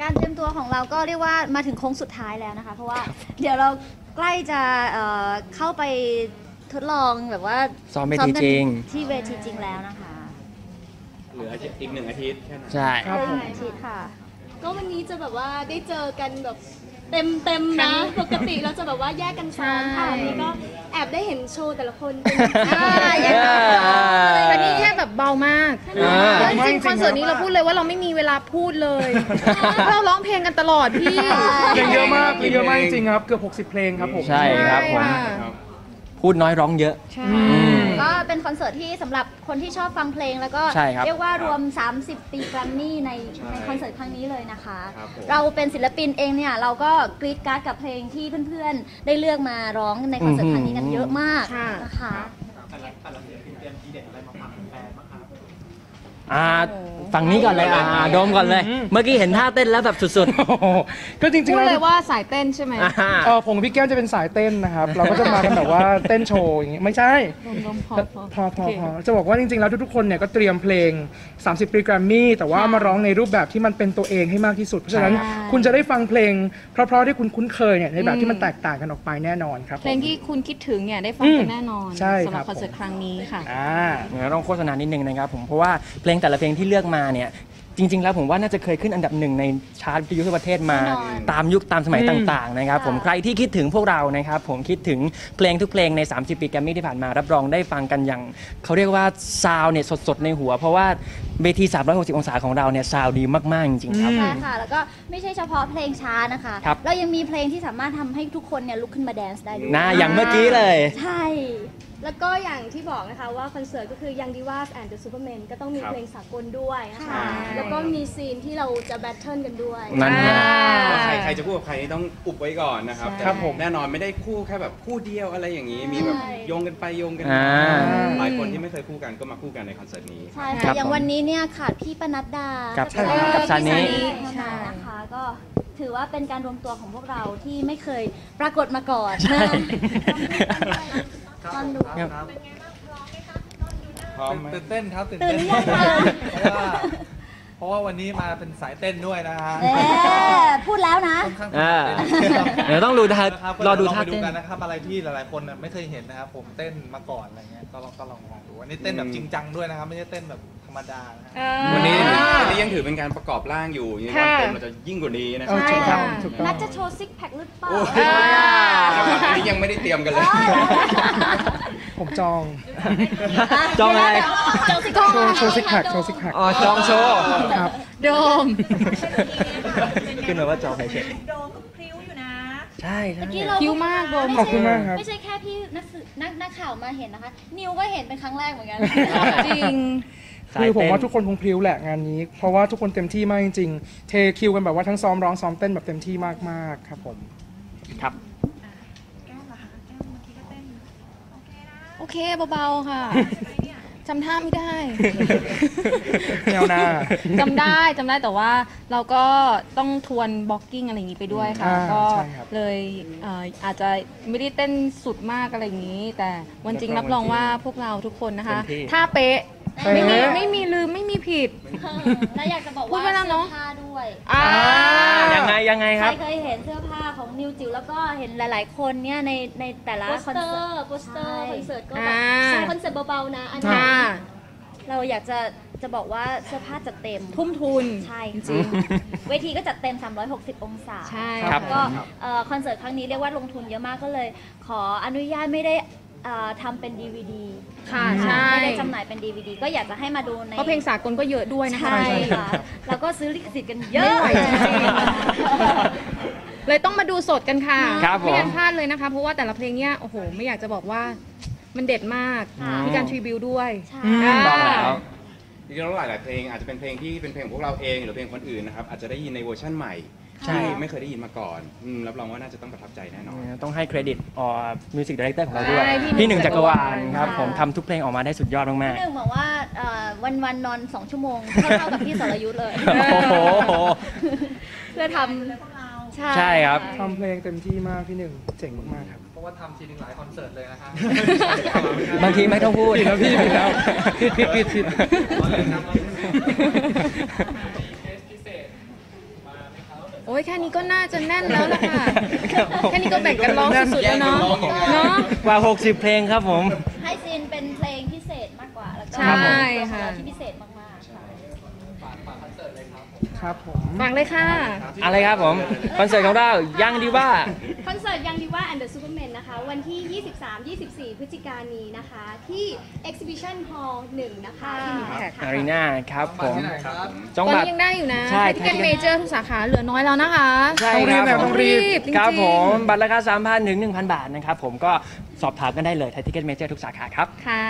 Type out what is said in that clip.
การเตรียมตัวของเราก็เรียกว่ามาถึงโค้งสุดท้ายแล้วนะคะ เพราะว่าเดี๋ยวเราใกล้จะเอ่อเข้าไปทดลองแบบว่าซ้อมเวทีจริง ที่เวทีจริงแล้วนะคะเหลืออีกหนึ่งอาทิตย์แค่นั้นใช่ ครับผม อาทิตย์ค่ะ ก็วันนี้จะแบบว่าได้เจอกันแบบ เต็มเต็มๆนะ ปกติเราจะแบบว่าแยกกันซ้อมค่ะวันนี้ก็แอบได้เห็นโชว์แต่ละคนเป็นใช่อย่างนั้นแต่นี่แค่แบบเบามากอ่า แล้วจริงๆคอนเสิร์ตนี้เราพูดเลยว่าเราไม่มีเวลาพูดเลย เราร้องเพลงกันตลอดพี่ เพลงเยอะมากเพลงเยอะมากจริงๆครับ เกือบ 60 เพลงครับผม ใช่ครับผม ใช่ค่ะครับพูดน้อยร้องเยอะ ใช่ อืม ก็เป็นคอนเสิร์ตที่สำหรับคนที่ชอบฟังเพลง แล้วก็ใช่ครับเรียกว่ารวม 30 ปีแกรมมี่ในในคอนเสิร์ตครั้งนี้เลยนะคะ ครับผม เราเป็นศิลปินเองเนี่ย เราก็กรีดกราร์ดกับเพลงที่เพื่อนๆ ได้เลือกมาร้องในคอนเสิร์ตครั้งนี้กันเยอะมากค่ะ นะคะอ่าฝั่ง นี้ก่อนเลยอ่าโดมก่อนเลย เมื่อกี้เห็นท่าเต้นแล้วแบบสุดโอ้โหก็จริงพูๆดแล้วเลยว่าสายเต้นใช่ไหมๆอ่าเออผมกับพี่แก้วจะเป็นสายเต้นนะครับ เราก็จะมากันแบบว่าเต้นโชว์อย่างงี้ไม่ใช่ ลมๆพอพอ พอพอโอเคพอจะบอกว่าจริงๆ แล้วทุกๆ คนเนี่ยก็เตรียมเพลง 30 ปีแกรมมี่ แต่ว่าเอามาร้องในรูปแบบที่มันเป็นตัวเองให้มากที่สุด เพราะฉะนั้นใช่ คุณจะได้ฟังเพลง เพราะๆ ที่คุณคุ้นเคยเนี่ยในแบบที่มันแตกต่างกันออกไปแน่นอนครับผม เพลงที่คุณคิดถึงเนี่ยได้ฟังกันแน่นอนใช่สำหครัรับบ คอนเสิร์ตครั้งนี้ค่ะ อ่างั้นต้องโฆษณานิดนึงนะครับผมเพราะว่าเพลงแต่ละเพลงที่เลือกมาเนี่ยจริง ๆ แล้วผมว่าน่าจะเคยขึ้นอันดับหนึ่งในชาร์ตวิทยุทั่วประเทศมาแน่นอนตามยุคตามสมัยอืมต่างๆนะครับผมค่ะใครที่คิดถึงพวกเรานะครับผมคิดถึงเพลงทุกเพลงใน 30 ปีแกรมมี่ที่ผ่านมารับรองได้ฟังกันอย่างเขาเรียกว่าซาวเนี่ยสดๆ ในหัว เพราะว่าเวที 360 องศาของเราเนี่ยซาวดีมากๆ จริงๆครับ ใช่ค่ะ แล้วก็ไม่ใช่เฉพาะเพลงช้านะคะ ครับ เรายังมีเพลงที่สามารถทำให้ทุกคนเนี่ยลุกขึ้นมาแดนซ์ได้ด้วยนะอย่างเมื่อกี้เลย ใช่ แล้วก็อย่างที่บอกนะคะว่าคอนเสิร์ตก็คือ Young Divas and the Supermen ก็ต้องมีครับเพลงสากลด้วยนะคะค่ะแล้วก็มีซีนที่เราจะแบทเทิลกันด้วย นั่นไงใครใครจะพูดกับใครนี่ต้องอุบไว้ก่อนนะครับครับแต่ผมแน่นอนไม่ได้คู่แค่แบบคู่เดียวอะไรอย่างนี้ มีแบบใช่ โยงกันไปโยงกันอ่ามาหลายคนที่ไม่เคยคู่กันก็มาคู่กันในคอนเสิร์ตนี้ ใช่ครัค่ะบอย่างวันนี้เนี่ยขาดพี่ปนัดดากับแล้วกับซานิ ใช่นะคะก็ถือว่าเป็นการรวมตัวของพวกเราที่ไม่เคยปรากฏมาก่อน ตอนดูครับพร้อมไหมตื่นเต้นครับตื่นตื่นเต้หรือยังคะเพราะว่า เพราะว่าวันนี้มาเป็นสายเต้นด้วยนะฮะเอ๊ะพูดแล้วนะ ค่อนข้างอ่าตื่นเต้นเดี๋ยวต้องดูท่านะครับรอดูลองท่าไปดูเต้น กันนะครับอะไรที่หลายๆคนน่ะไม่เคยเห็นนะครับผมเต้นมาก่อนอะไรเงี้ยก็ลองก็ลองมองดูอันนี้เต้นแบบจริงจังด้วยนะครับไม่ใช่เต้นแบบธรรมดานะฮะ วันนี้วันนี้ยังถือเป็นการประกอบร่างอยู่ในวันเต็มเราจะยิ่งกว่านี้นะคเอรับอถูกต้องค่ะ ถูกต้อง นัดจะโชว์ซิกแพคหรือเปล่าโอ้ยอันนี้ยังไม่ได้เตรียมกันเลย ผมจอง จองอะไร จองซิกแพคโชว์โชว์ซิกแพคโชว์ซิกแพคอ๋อจองโชว์ครับโดมขึ้นมาว่าจองเฉยโดมก็พริ้วอยู่นะๆใช่ใช่เมื่อกี้เราคิ้วมากโดมขอบคุณมากครับ ไม่ใช่แค่พี่นักสื่อนักนักข่าวมาเห็นนะคะ นิวก็เห็นเป็นครั้งแรกเหมือนกัน จริงคือผมว่าทุกคนคงพลิ้วแหละงานนี้ เพราะว่าทุกคนเต็มที่มากจริงๆ เทคิวกันแบบว่าทั้งซ้อมร้องซ้อมเต้นแบบเต็มที่มากๆ ครับผม ครับ แก้มเหรอคะแก้มเมื่อกี้ก็เต้น โอ เคนะโอเคเบาๆค่ะอะไรเนี่ยจำท่าไม่ได้แนวหน้าจำได้จำได้แต่ว่าเราก็ต้องทวนบล็อกกิ้งอะไรอย่างนี้ไปด้วยค่ะ อ่าก็ใช่ครับ เลยเอ่ออาจจะไม่ได้เต้นสุดมากอะไรอย่างนี้ แต่วันจริงรับรองว่าพวกเราทุกคนนะคะเต็มที่ ท่าเป๊ะเป๊ะไม่มีไม่มีลืมไม่มีผิด และอยากจะบอกพูดว่าไปแล้วเสื้เนออะผ้าด้วย อ่า ยังไงยังไงใคครรับ เคยเห็นเสื้อผ้าของ นิวจิ๋วแล้วก็เห็นหลาย ๆ คนเนี่ยในในแต่ละคอนเสิร์ตโปสเตอร์โปสเตอร์ใช่คอนเสิร์ตก็อ่าแบบใช้คอนเสิร์ตเบาๆนะอันนี้ค่ะเราอยากจะจะบอกว่าเสื้อผ้าจัดเต็ม ทุ่มทุน ใช่จค่ะจริง เวทีก็จัดเต็ม 360 องศาใช่ครับก็เอ่อคอนเสิร์ตครั้งนี้เรียกว่าลงทุนเยอะมากก็เลย ขออนุญาตไม่ได้เอ่อทำเป็น DVD ค่ะใช่ไม่ได้จำหน่ายเป็น DVD ก็อยากจะให้มาดูใน เพราะเพลงสากลก็เยอะด้วยนะคะ ใช่ค่ะแล้วก็ซื้อลิขสิทธิ์กันเยอะไม่ไหวจริง เลยต้องมาดูสดกันค่ะครับผม ไม่งั้นพลาดเลยนะคะ เพราะว่าแต่ละเพลงเนี้ยโอ้โห ไม่อยากจะบอกว่ามันเด็ดมาก ค่ะ มีการ tribute ด้วยใช่อ่าต้องแล้วจริงๆแล้วหลาย ๆ เพลงอาจจะเป็นเพลงที่เป็นเพลงของพวกเราเองหรือเพลงคนอื่นนะครับอาจจะได้ยินในเวอร์ชั่นใหม่ใช่ ที่ไม่เคยได้ยินมาก่อนอืมรับรองว่าน่าจะต้องประทับใจแน่นอน ต้องให้เครดิตเอ่อ music director ของเราด้วย ใช่พี่พี่หนึ่งจักรวาลจักรวาล ครับ ค่ะ ผมทำทุกเพลงออกมาได้สุดยอดมากพี่หนึ่งบอกว่าเอ่อวันวันๆนอน2ชั่วโมงเท่าๆกับพี่สรยุทธ์เลย ๆ โอ้โห เพื่อทเลยพวกเราำใช่ครับ ทำเพลงเต็มที่มากพี่หนึ่งเจ๋งมากๆครับ เพราะว่าทำทีนึงหลายคอนเสิร์ตเลยนะฮะบางทีไม่ต้องพูดผิดแล้วพี่ผิดแล้วผิดผิดผิดผิดขอเล่นครับโอ้ยแค่นี้ก็น่าจะแน่นแล้วล่ะค่ะ ครับผม แค่นี้ก็แบ่งกันร้องสุดๆแล้วเนาะเนาะ กว่า 60 เพลงครับผม ให้ซีนเป็นเพลงพิเศษมากกว่า แล้วก็ใช่ค่ะเป็นตัวของเราที่พิเศษมากๆค่ะ ครับผมฟังเลยค่ะ อะไรครับผมคอนเสิร์ตของเรา Young Divas คอนเสิร์ต Young Divas and the Superman นะคะ วันที่ 23-24 พฤศจิกายนนี้นะคะ ที่ Exhibition Hall 1 นะคะที่ Impact อารีนาครับผมครับจองบัตรตอนนี้รยังได้อยู่นะใช่ Ticketmajor ทุกสาขาเหลือน้อยแล้วนะคะใช่ต้องรีบแบบครับต้องรีบจริงๆ ครับผมบัตรราคา 3,000 ถึง 1,000 บาทนะครับผมก็สอบถามกันได้เลย Thaiticketmajor ทุกสาขาครับ ค่ะ